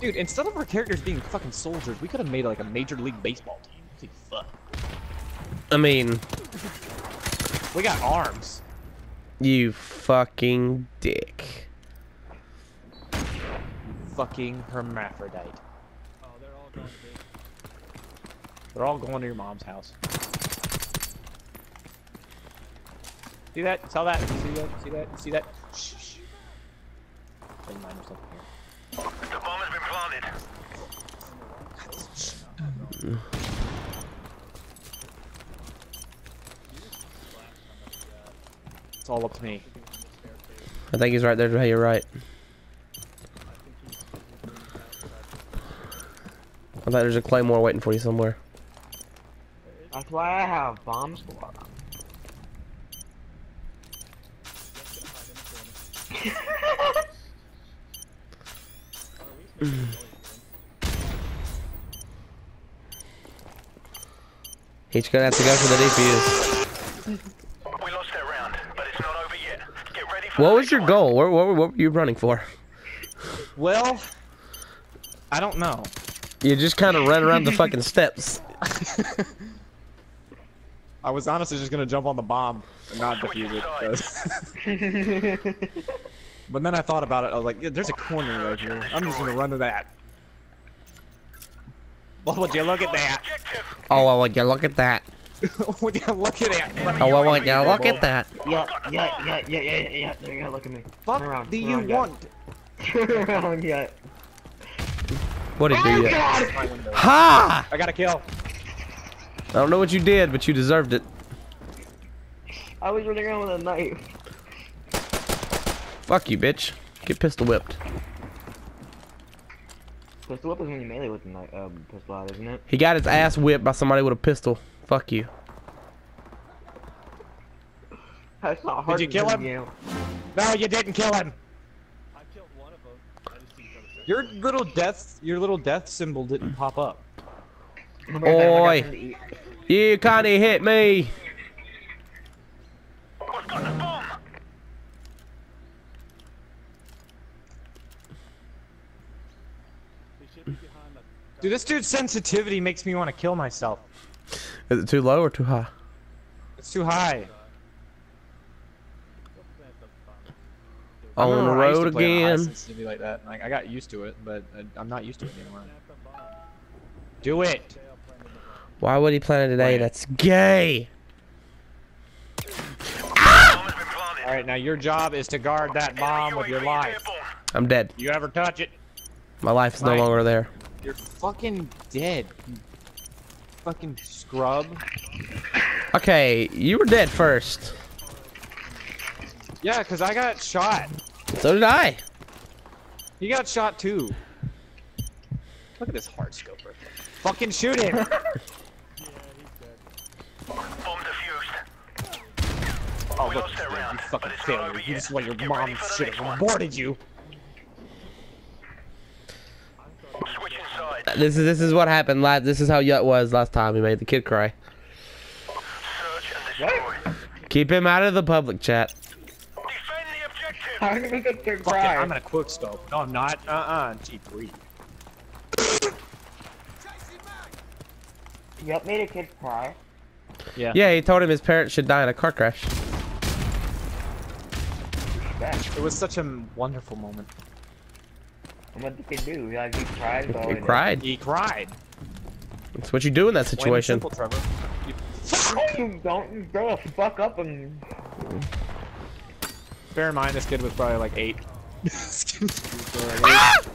Dude, instead of our characters being fucking soldiers, we could have made like a major league baseball team. Holy fuck. I mean, We got arms. you fucking dick. Fucking hermaphrodite. Oh, they're all going to. They're all going to your mom's house. See that? Saw that? See that? See that? See that? Shh. shh. Don't mind yourself here. The bomb has been planted. It's all up to me. I think he's right there. Hey, you're right. I thought there's a claymore waiting for you somewhere. That's why I have bomb squad. He's gonna have to go for the defuse. We lost that round, but it's not over yet. Get ready for What was your one. goal? What, what, what were you running for? Well, I don't know. You just kind of ran around the fucking steps. I was honestly just gonna jump on the bomb and not defuse it. 'cause- but then I thought about it. I was like, yeah, "There's a corner right here. I'm just gonna run to that." Well, would you look at that? Objective. Oh, well, would you look at that? would you look at that? Oh, well, would you look at that? Yeah, yeah, yeah, yeah, yeah, yeah, yeah. There you go, look at me. Fuck Turn around, do turn you around, want? Turn around, yeah. What did Oh, you do? God! Ha! I got a kill. I don't know what you did, but you deserved it. I was running around with a knife. Fuck you, bitch. Get pistol whipped. Pistol whip is when you melee with the knife, um, pistol out, isn't it? He got his ass whipped by somebody with a pistol. Fuck you. That's not hard you to kill him? you. No, you didn't kill him. I killed one of them. I just didn't kill the second. Your little death, your little death symbol didn't pop up. Remember that time I got Oi. something to eat? You can't hit me. We've got the bomb. They should be behind the. Dude, this dude's sensitivity makes me want to kill myself. Is it too low or too high? It's too high. Go plant the bomb. I On the road play on high again. like that. Like I got used to it, but I, I'm not used to it anymore. Plant. Do it. They are planting the bomb. Why would he plan it today? Wait. That's gay. Bomb has been planted. All right, now your job is to guard that bomb with your life. I'm dead. You ever touch it, My life is no longer there. You're fucking dead. You fucking scrub. Okay, you were dead first. Yeah, cause I got shot. So did I. He got shot too. Look at this hard scoper. Fucking shoot him. Bomb defused. Oh, look, lost that you fucking but failure. You just want your Get mom ready for the should next have aborted you. Switching sides. This is this is what happened last. This is how Yut was last time. He made the kid cry. Search and destroy. Keep him out of the public chat. Defend the objective. How did we get third Fuck it, cry? I'm gonna quick scope. No, I'm not. Uh-uh. G3. Yep, made a kid cry. Yeah. Yeah, he told him his parents should die in a car crash. It was such a wonderful moment. And what did the kid do? Like, he cried. so He cried. He cried. That's what you do in that situation. simple, Trevor. You- You don't you grow the fuck up and Bear in mind, this kid was probably like eight.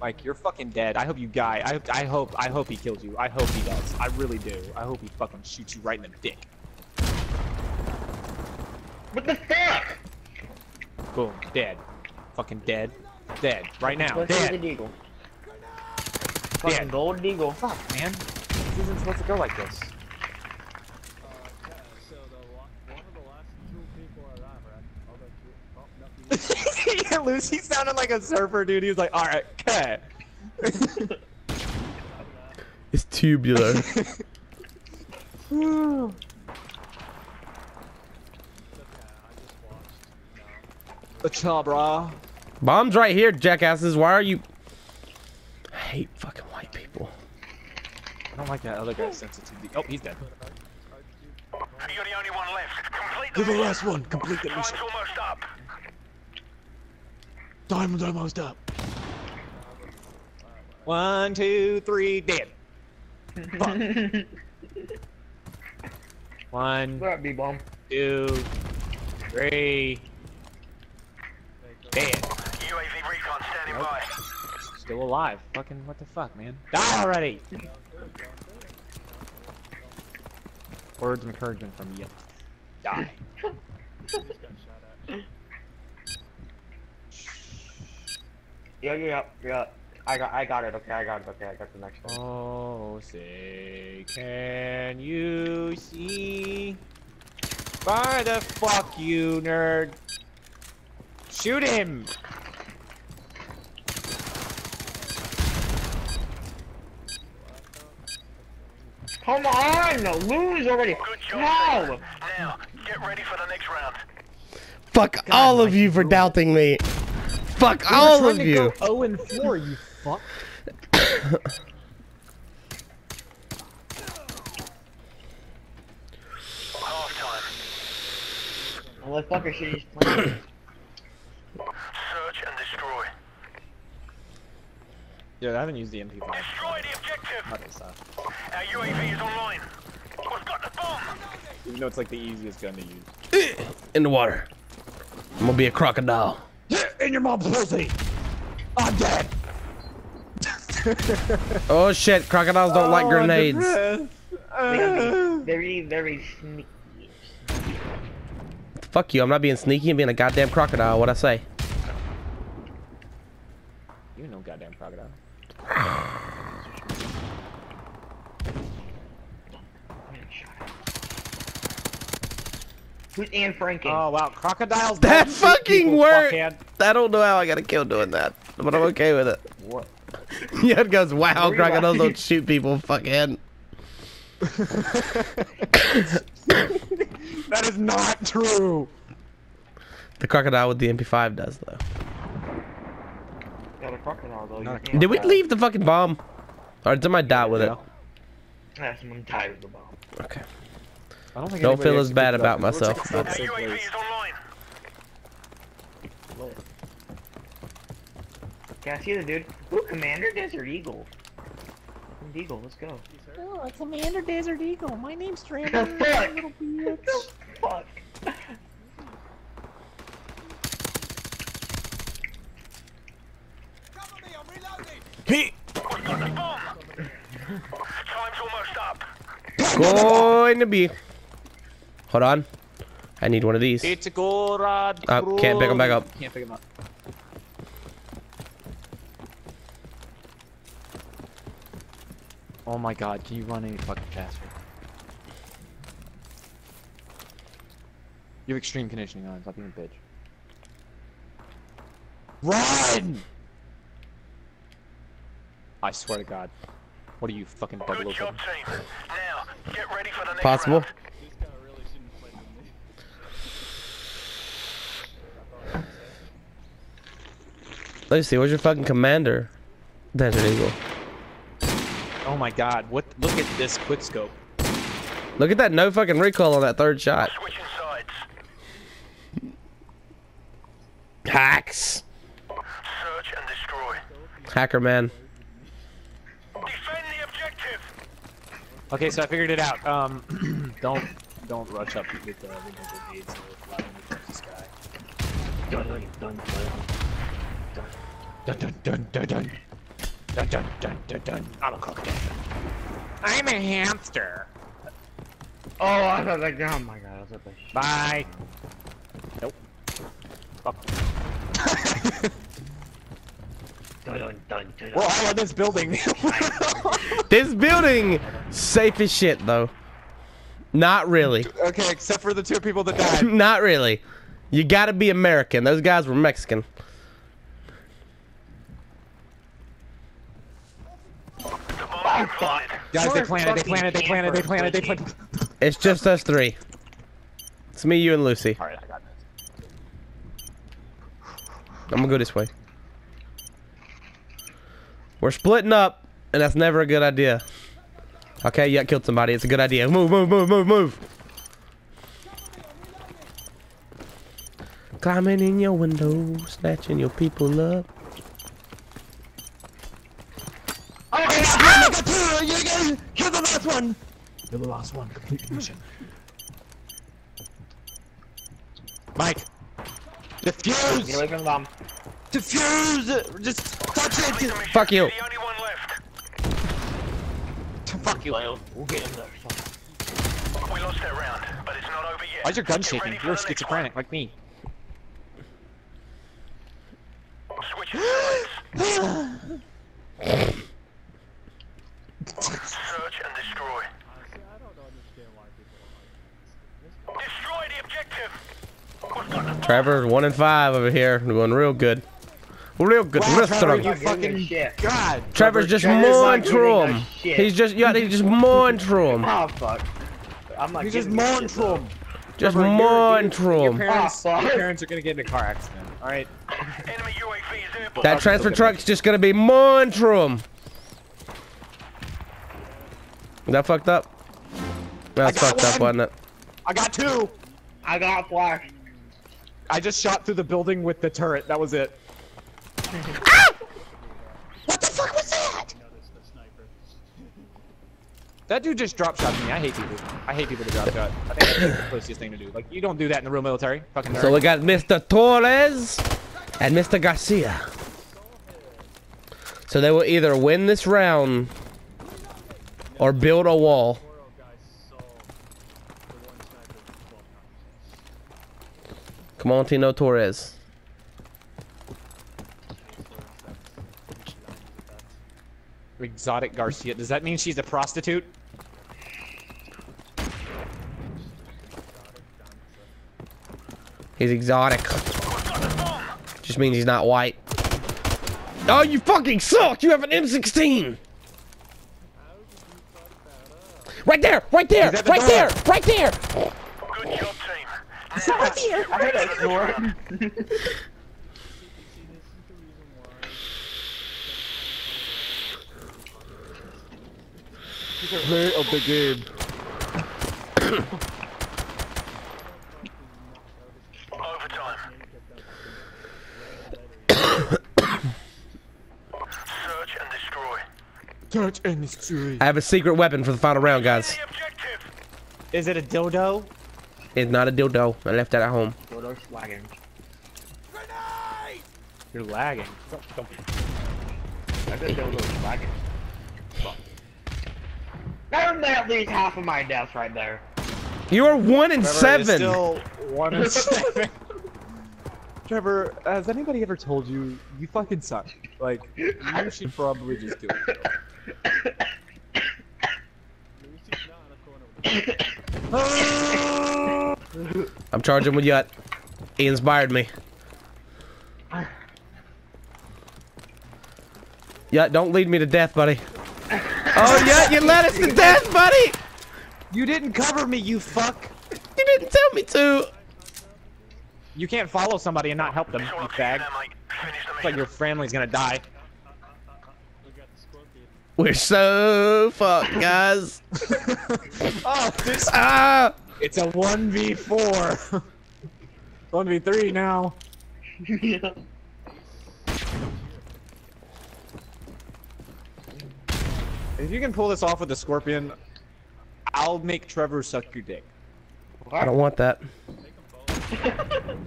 Mike, you're fucking dead. I hope you die. I, I hope I hope he kills you. I hope he does. I really do. I hope he fucking shoots you right in the dick. What the fuck? Boom. Dead. Fucking dead. Dead. Right now. Let's see the Dead. deagle. Fucking Dead. gold deagle. Fuck, man. This isn't supposed to go like this. Uh, okay, so the la- one of the last two people alive, right? Oh, nothing. Lucy sounded like a surfer, dude. He was like, alright, okay. It's tubular. The Chabra. Bomb's right here, jackasses. Why are you? I hate fucking white people. I don't like that other guy's sensitivity. Oh, he's dead. You're the only one left. Complete the You're the mission. last one. Complete the Time's mission. almost up. Diamond's almost up. One, two, three, dead. Fuck. One, What up, B-bomb? two, three, dead. Still alive. Fucking what the fuck, man? Die already! Words of encouragement from you. Die. Yeah, yeah, yeah. I got, I got it. Okay, I got it. Okay, I got the next one. Oh, say, can you see? Why the fuck you, nerd? Shoot him! Come on, lose already. Good job. No. Now, get ready for the next round. Fuck all of you for doubting me. Fuck all of you. 0 and 4, you fuck. Half time. Motherfucker should just play. Search and destroy. Yeah, I haven't used the MP5. Destroy the objective. Not this stuff. Our UAV is online. We've got the bomb. Even though it's like the easiest gun to use. In the water. I'm gonna be a crocodile. In your mom's pussy! I'm dead! Oh shit, crocodiles don't like oh, grenades. They're very, very sneaky. Fuck you, I'm not being sneaky, I'm being a goddamn crocodile. What I say? You know goddamn crocodile. Who's Anne Franken? Oh wow, crocodiles. That fucking people, worked! I don't know how I got a kill doing that, but I'm okay with it. What? Yeah, it goes, wow, Where crocodiles don't shoot people, fuckhead. That is not true. The crocodile with the MP5 does, though. Got a crocodile though. Not a Did we leave the fucking bomb? Or did somebody die with it? Yeah. Yeah, someone tied with the bomb. Okay. I don't think Don't feel as bad about up, 'cause myself, like but- it's Our not UAV is online. Yeah, I see the dude. Ooh, Commander Desert Eagle. Eagle, let's go. Oh, it's Commander Desert Eagle. My name's The Trevor. fuck? little bitch. The fuck? He We've got the bomb. Time's almost up. Going to be. Hold on. I need one of these. It's a gold Gorod. Oh, can't pick them back up. Can't pick them up. Oh my god, can you run any fucking faster? You have extreme conditioning on, stop being a bitch. Run! I swear to god. What are you, fucking Good 007? Job, team. Now, get ready for the next Possible. round. This guy really shouldn't play with me. Let's see, where's your fucking commander? Desert Eagle. Oh my god, what? Look at this quick scope. Look at that no fucking recoil on that third shot. Switching sides. Hacks. Search and destroy. Hacker man. Defend the objective. Okay, so I figured it out. Um, don't don't rush up with the with grenades or fly in the sky. Dun, dun, dun, dun. Dun dun dun dun dun. Dun dun dun dun dun. I'm a crocodile. I'm a hamster. Oh, I was like, oh my god, I was at the Bye. Nope. Fuck. dun, dun, dun, dun. We're all in this building. This building, safe as shit though. Not really. okay, except for the two people that died. Not really. You gotta be American. Those guys were Mexican. The bomb is planted. Guys, they You're planted, they fucking planted, they planted, they planted, they planted. It's just us three. It's me, you, and Lucy. Alright, I got this. I'm gonna go this way. We're splitting up, and that's never a good idea. Okay, yeah, killed somebody. It's a good idea. Move, move, move, move, move. Climbing in your window, snatching your people up. Kill the last one! Kill the last one. Complete mission. Mike! Get Defuse! away from the bomb. Defuse! Just touch it! Fuck you. The only one left. Fuck you. We'll get him there. We lost that round, but it's not over yet. Why's your gun Get shaking? You're the next schizophrenic like me. Switch. Search and destroy. Honestly, I don't understand why people are like this. Destroy the objective. We've got the Trevor, one and five over here. We're going real good. Real good. Wow, Real Trevor, you Not giving a fucking shit. God. Trevor's just Trevor's not mourn through him. He's just, yeah, he's just mourn through him. Oh fuck. I'm not You just giving a through him. Just Trevor, you're- mourn through Your him. parents, Ah, your parents are gonna get in a car accident. All right. enemy UAV is. That transfer truck's just gonna be mourn through him. That fucked up? That's got fucked up, wasn't it? I got two. I got flash. I just shot through the building with the turret. That was it. Ah! What the fuck was that? Notice the sniper. That dude just drop shot me. I hate people. I hate people to drop shot. I think that's the closest thing to do. Like you don't do that in the real military. Fucking nerd. So we got Mr. Torres and Mr. Garcia. So they will either win this round or build a wall. Toro guy saw the one sniper 12 times. Come on, Tino Torres. Exotic Garcia. Does that mean she's a prostitute? He's exotic. Just means he's not white. Oh, you fucking suck! You have an M16! Right there! Right there! The Right door. there! Right there! Good job, team. I heard that snore. See, this is the reason why. Play of the game. Overtime. Search and destroy. Touch and destroy. I have a secret weapon for the final round, guys. Is it a dildo? It's not a dildo. I left that at home. Dodo's flagging. You're lagging. I said Dodo's flagging. That was at least half of my deaths right there. You are one in Trevor is seven. Still one and seven. Trevor, has anybody ever told you you fucking suck? Like, you should probably just do it. Lucy's not in the corner with I'm charging with Yut. He inspired me. Yut, don't lead me to death, buddy. Oh, yeah, you led us to death, buddy! You didn't cover me, you fuck. You didn't tell me to. You can't follow somebody and not help them, you It's all up to you fag. now, mate. Finish the It's like your family's gonna die. We got the scorpion. We're so fucked, guys. Oh, this. ah! It's a 1v4. 1v3 now. If you can pull this off with the scorpion, I'll make Trevor suck your dick. I don't want that. Take them both. Making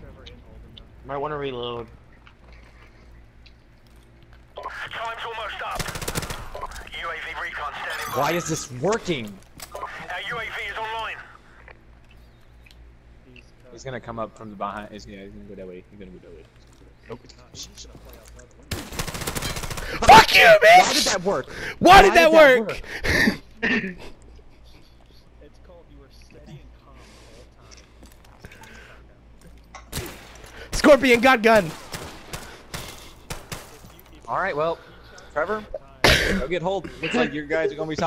Trevor in holding them. Might want to reload. Time's almost up. UAV recon standing by. Why is this working? Our UAV is online. He's, He's gonna come up from the behind. He's gonna, he's gonna go that way. He's gonna go that way. Nope. he's gonna play outside the window. Fuck you, bitch! Why did that work? Why did Why that did that work? It's called you were steady and calm the whole time. Scorpion got gun. If you, if All right, well, Trevor, you time, go get hold. Looks like you guys are gonna be talking.